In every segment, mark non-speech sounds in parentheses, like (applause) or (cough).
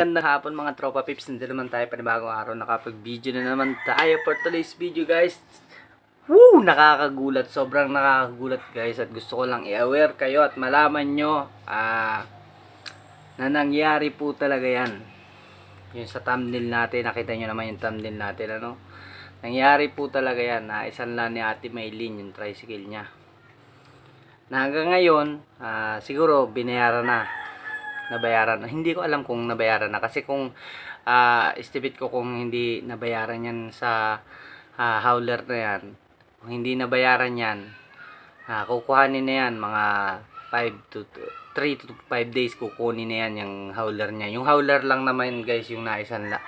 Magandang hapon mga tropa pips, nandito naman tayo panibagong araw, nakapag-video na naman tayo for today's video guys. Woo! Nakakagulat, sobrang nakakagulat guys at gusto ko lang i-aware kayo at malaman nyo ah, na nangyari po talaga yan. Yung sa thumbnail natin, nakita nyo naman yung thumbnail natin ano. Nangyari po talaga yan na isan lang ni Ate Maylin yung tricycle niya. Na hanggang ngayon, ah, siguro binayaran na nabayaran na. Hindi ko alam kung nabayaran na kasi kung ah estimate ko kung hindi nabayaran yan sa ah, howler na yan. Kung hindi nabayaran yan, ah, kukuhanin na yan mga 5 to 3 to 5 days kukunin na yan yung howler niya. Yung howler lang naman guys yung naisanla.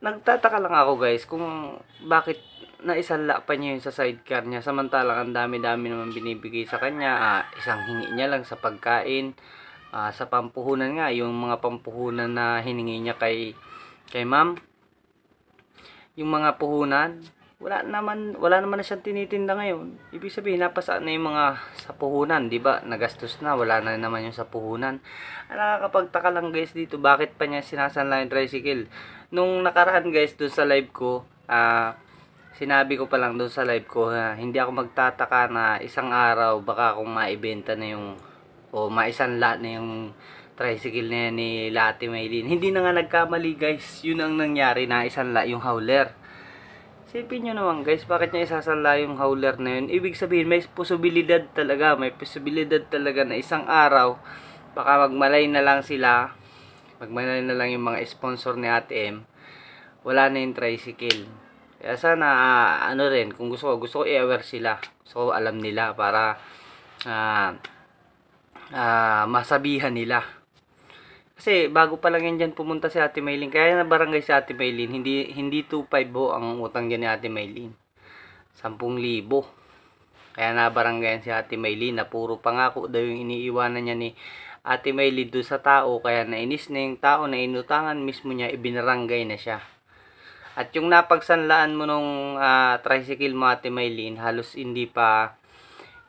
Nagtataka lang ako guys kung bakit naisanla pa niya yun sa sidecar niya samantalang ang dami-dami naman binibigay sa kanya ah, isang hingi niya lang sa pagkain Ah, sa pampuhunan nga, yung mga pampuhunan na hiningi niya kay kay ma'am. Yung mga puhunan, wala naman wala naman na siyang tinitinda ngayon. Ibig sabihin napasaan na yung mga sa puhunan, 'di ba? Nagastos na, wala na naman yung sa puhunan. Ang nakakapagtaka lang guys dito, bakit pa niya sinasanla yung tricycle? Nung nakaraan guys doon sa live ko, ah sinabi ko pa lang doon sa live ko, ha, hindi ako magtataka na isang araw baka kung maibenta na yung o maisanla na yung tricycle na ni Lati Maylin. Hindi na nga nagkamali guys. Yun ang nangyari na isanla yung howler. Sipin nyo naman guys, bakit niya isasanla yung howler na yun? Ibig sabihin, may posibilidad talaga, may posibilidad talaga na isang araw, baka magmalay na lang sila, magmalay na lang yung mga sponsor ni ATM, wala na yung tricycle. Kaya sana, ah, ano rin, kung gusto ko, gusto ko i-aware sila. Ko alam nila para, ah, ah, masabihan nila. Kasi bago pa lang yan dyan pumunta si Ate Maylin. Kaya na barangay si Ate Maylin. Hindi, hindi 2.5 ho ang utang dyan ni Ate Maylin. 10,000. Kaya na barangay si Ate Maylin na puro pangako daw yung iniiwanan niya ni Ate Maylin doon sa tao. Kaya nainis na yung tao na inutangan mismo niya, ibinarangay na siya. At yung napagsanlaan mo nung ah, tricycle mo Ate Maylin, halos hindi pa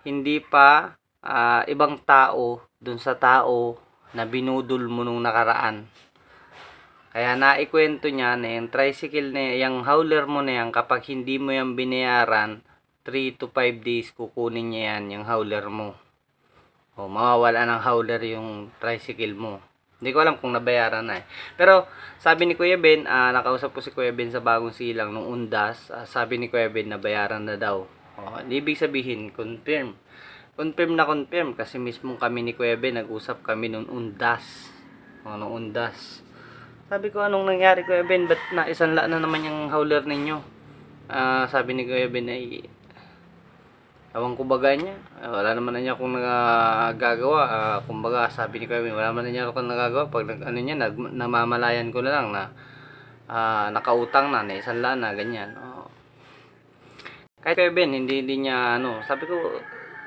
hindi pa ah, ibang tao dun sa tao na binudol mo nung nakaraan. Kaya naikwento niya na yung tricycle na yung howler mo na yan, kapag hindi mo yan binayaran, 3 to 5 days kukunin niya yan, yung howler mo. O mawawala ng howler yung tricycle mo. Hindi ko alam kung nabayaran na eh. Pero sabi ni Kuya Ben, ah, nakausap ko si Kuya Ben sa bagong silang nung undas, ah, sabi ni Kuya Ben nabayaran na daw. O, ibig sabihin, confirm confirm na confirm kasi mismo kami ni Kuya nag-usap kami nung undas o nung undas sabi ko anong nangyari Kuya Ben ba't na isanla na naman yung howler ninyo Ah, sabi ni Kuya Ben ay Ewan ko niya. Ah, wala naman na niya akong nagagawa. Ah, kumbaga, sabi ni Kuya wala naman na niya akong nagagawa. Pag nag, ano niya, nag, namamalayan ko na lang na ah, nakautang na, na isang na, ganyan. Oh. Kahit Kuya hindi, hindi niya, ano, sabi ko,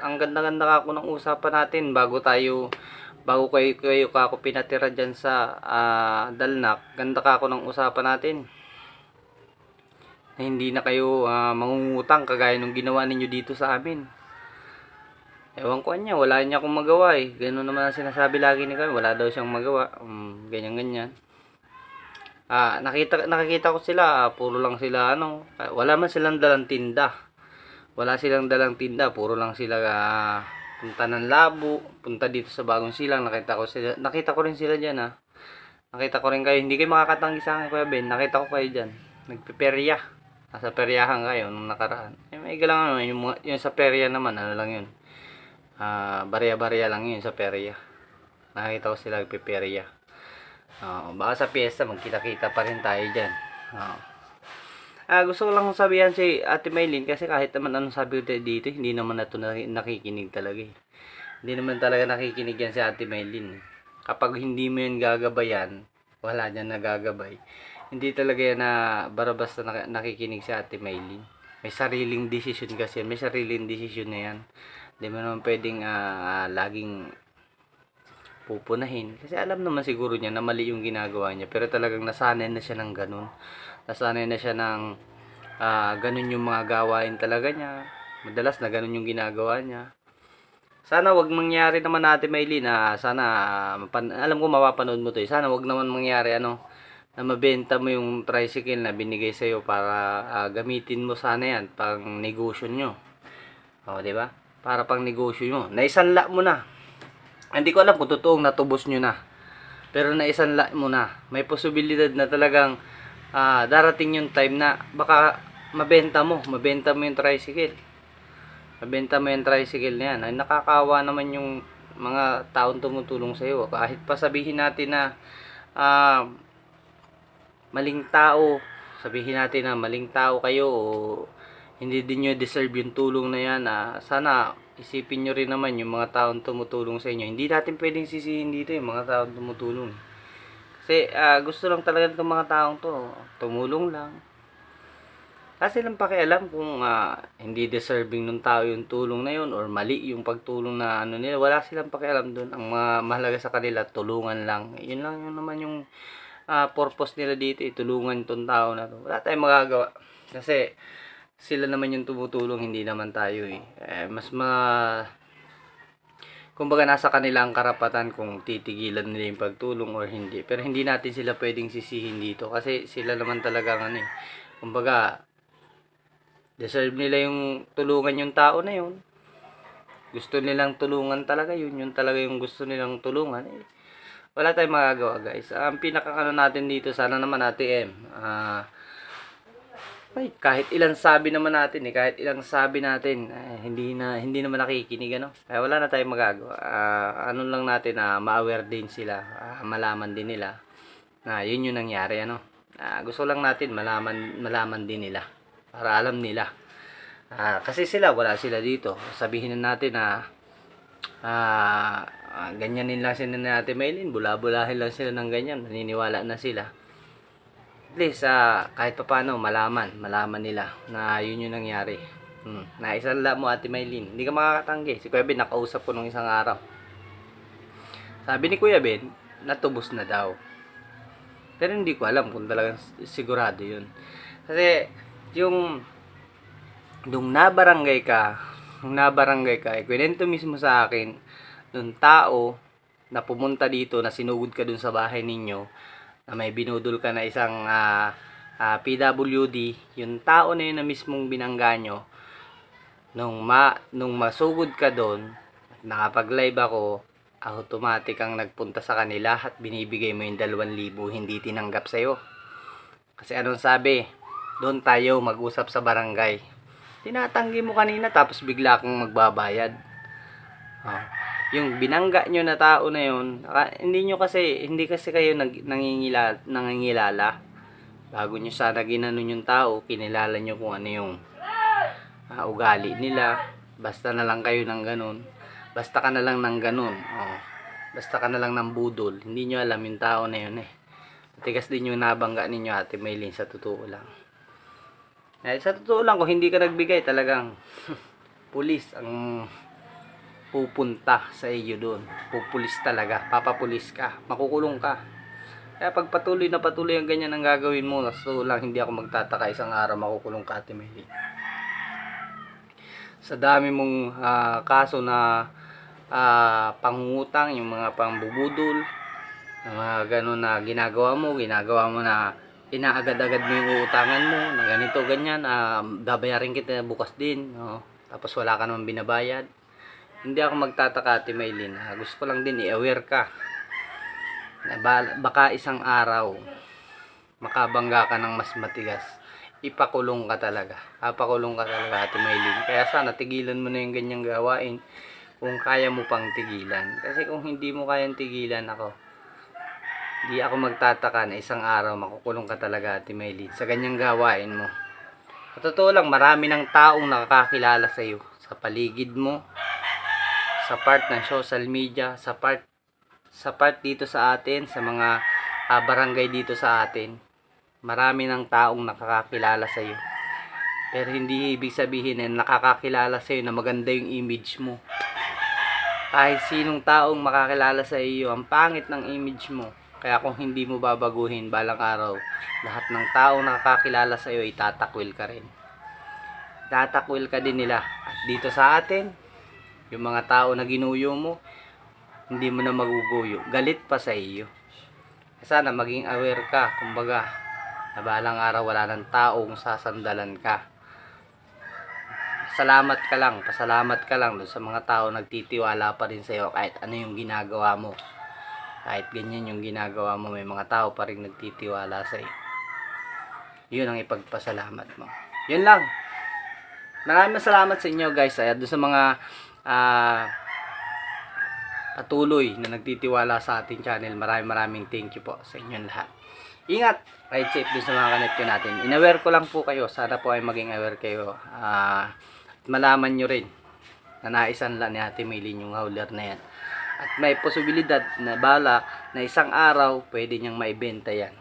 ang ganda-ganda ako ng usapan natin bago tayo bago kayo, kayo ka ako pinatira dyan sa ah, Dalnak ganda ka ako ng usapan natin. Na hindi na kayo ah, mangungutang kagaya nung ginawa ninyo dito sa amin. Ewan ko niya wala niya akong magawa eh. Ganun naman ang sinasabi lagi ni kami. Wala daw siyang magawa. Um, ganyan ganyan ah nakita nakikita ko sila. Ah, puro lang sila ano ah, wala man silang dalang tinda wala silang dalang tinda puro lang sila ah, punta ng labo punta dito sa bagong silang. Nakita ko sila nakita ko rin sila diyan ah. Nakita ko rin kayo. Hindi kayo makakatanggi sa akin kuya Ben. Nakita ko kayo diyan nagpeperya. Nasa peryahan kayo nung nakaraan. Eh may lang ano yung, yung sa perya naman ano lang yun. Ah barya-barya lang yun sa perya. Nakita ko sila nagpeperya. Oo, baka sa piyesta magkita-kita pa rin tayo diyan Oo. Ah, gusto ko lang sabihan si Ate Maylin kasi kahit naman anong sabi ko dito, hindi naman na ito nakikinig talaga eh. Hindi naman talaga nakikinig yan si Ate Maylin. Kapag hindi mo yan gagabayan, wala dyan nagagabay. Hindi talaga yan na barabasta nak- nakikinig si Ate Maylin. May sariling desisyon kasi. May sariling desisyon na yan. Hindi mo naman pwedeng ah, ah, laging pupunahin. Kasi alam naman siguro niya na mali yung ginagawa niya. Pero talagang nasanay na siya ng ganun. Nasanay na siya ng ah, ganun yung mga gawain talaga niya. Madalas na ganun yung ginagawa niya. sana wag mangyari naman natin Maylin na sana mapan- alam ko mapapanood mo to eh. Sana wag naman mangyari ano na mabenta mo yung tricycle na binigay sa iyo para ah, gamitin mo sana yan pang negosyo nyo. O, di ba? Para pang negosyo mo. Naisanla mo na. Hindi ko alam kung totoong natubos nyo na. Pero naisanla mo na. May posibilidad na talagang ah, darating yung time na baka mabenta mo. Mabenta mo yung tricycle mabenta mo yung tricycle na yan, ay nakakawa naman yung mga taong tumutulong sa iyo. Kahit pa sabihin natin na ah, maling tao, sabihin natin na maling tao kayo o hindi din nyo deserve yung tulong na yan, ah, sana isipin nyo rin naman yung mga taong tumutulong sa inyo. Hindi natin pwedeng sisihin dito yung mga taong tumutulong. Kasi ah, gusto lang talaga ng mga taong to, tumulong lang. Kasi lang pakialam kung ah, hindi deserving ng tao yung tulong na yun or mali yung pagtulong na ano nila. Wala silang pakialam doon. Ang mga mahalaga sa kanila, tulungan lang. Yun lang yun naman yung ah, purpose nila dito. Eh, tulungan tong tao na to. Wala tayong magagawa. Kasi sila naman yung tumutulong, hindi naman tayo eh. eh mas ma... Kumbaga nasa kanila ang karapatan kung titigilan nila yung pagtulong or hindi. Pero hindi natin sila pwedeng sisihin dito kasi sila naman talaga ano eh. Kumbaga, deserve nila yung tulungan yung tao na yun. Gusto nilang tulungan talaga yun. Yun talaga yung gusto nilang tulungan. Eh, wala tayong magagawa guys. Ang pinakakano natin dito, sana naman natin M. Ah, ay, kahit ilang sabi naman natin eh, kahit ilang sabi natin, eh, hindi na hindi naman nakikinig ano. Kaya wala na tayong magagawa. Ah, ano lang natin na ma-aware din sila, ah, malaman din nila na yun yung nangyari ano. Ah, gusto lang natin malaman malaman din nila para alam nila. Ah, kasi sila wala sila dito. Sabihin na natin na ah, ah, ganyanin lang sila natin Maylin, bula-bulahin lang sila ng ganyan, naniniwala na sila at least ah, kahit pa paano malaman, malaman nila na yun yung nangyari. Hmm. Naisanla mo Ate Maylin. Hindi ka makakatanggi. Si Kuya Ben nakausap ko nung isang araw. Sabi ni Kuya Ben, natubos na daw. Pero hindi ko alam kung talagang sigurado yun. Kasi yung nung nabarangay ka, nung nabarangay ka, ikwento mismo sa akin, nung tao na pumunta dito, na sinugod ka dun sa bahay ninyo, na may binudol ka na isang ah, ah, PWD, yung tao na yun na mismong binangga nyo, nung, ma, nung masugod ka doon, nakapag-live ako, automatic ang nagpunta sa kanila at binibigay mo yung 2,000 hindi tinanggap sa'yo. Kasi anong sabi? Doon tayo mag-usap sa barangay. Tinatanggi mo kanina tapos bigla kang magbabayad. Oh yung binangga nyo na tao na yun, naka- hindi nyo kasi, hindi kasi kayo nag, nangingila, nangingilala. Bago nyo sana ginanon yung tao, kinilala nyo kung ano yung ah, ugali nila. Basta na lang kayo ng ganun. Basta ka na lang ng ganun. Oh. Basta ka na lang ng budol. Hindi nyo alam yung tao na yun eh. Matigas din yung nabangga ninyo ate Maylin sa totoo lang. Eh, sa totoo lang, kung hindi ka nagbigay, talagang (laughs) pulis ang pupunta sa iyo doon. Pupulis talaga. Papapulis ka. Makukulong ka. Kaya pag patuloy na patuloy ang ganyan ang gagawin mo, so lang hindi ako magtataka isang araw makukulong ka, Ate Meli. Sa dami mong ah, kaso na ah, pangungutang, yung mga pangbubudol, mga ganun na ginagawa mo, ginagawa mo na inaagad-agad mo yung uutangan mo, na ganito, ganyan, ah, babayarin kita bukas din, no? tapos wala ka naman binabayad hindi ako magtataka Ate Maylin gusto ko lang din i-aware ka na ba- baka isang araw makabangga ka ng mas matigas. Ipakulong ka talaga. Papakulong ka talaga Ate Maylin. Kaya sana tigilan mo na yung ganyang gawain kung kaya mo pang tigilan. Kasi kung hindi mo kayang tigilan ako di ako magtataka na isang araw makukulong ka talaga Ate Maylin sa ganyang gawain mo. Totoo lang marami ng taong nakakakilala sa iyo sa paligid mo sa part ng social media, sa part sa part dito sa atin, sa mga ah, barangay dito sa atin. Marami ng taong nakakakilala sa iyo. Pero hindi ibig sabihin na nakakakilala sa iyo na maganda yung image mo. Kahit sinong taong makakilala sa iyo, ang pangit ng image mo. Kaya kung hindi mo babaguhin balang araw, lahat ng taong nakakakilala sa iyo, itatakwil ka rin. Tatakwil ka din nila. At dito sa atin, Yung mga tao na ginuyo mo, hindi mo na maguguyo. Galit pa sa iyo. Sana maging aware ka. Kumbaga, na balang araw wala ng taong sasandalan ka. Salamat ka lang, pasalamat ka lang sa mga tao nagtitiwala pa rin sa iyo kahit ano yung ginagawa mo. Kahit ganyan yung ginagawa mo, may mga tao pa rin nagtitiwala sa iyo. Yun ang ipagpasalamat mo. Yun lang. Maraming salamat sa inyo guys. Ay, doon sa mga ah, patuloy na nagtitiwala sa ating channel. Maraming maraming thank you po sa inyong lahat. Ingat! Ride safe dun sa mga kanepyo natin. Inaware ko lang po kayo. Sana po ay maging aware kayo. At malaman nyo rin na naisan lang ni Ate Maylin yung howler na yan. At may posibilidad na bala na isang araw pwede niyang maibenta yan.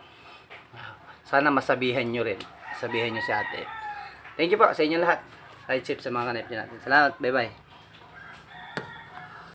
Sana masabihan nyo rin. Sabihan nyo si ate. Thank you po sa inyo lahat. Ride safe sa mga kanepyo natin. Salamat. Bye-bye.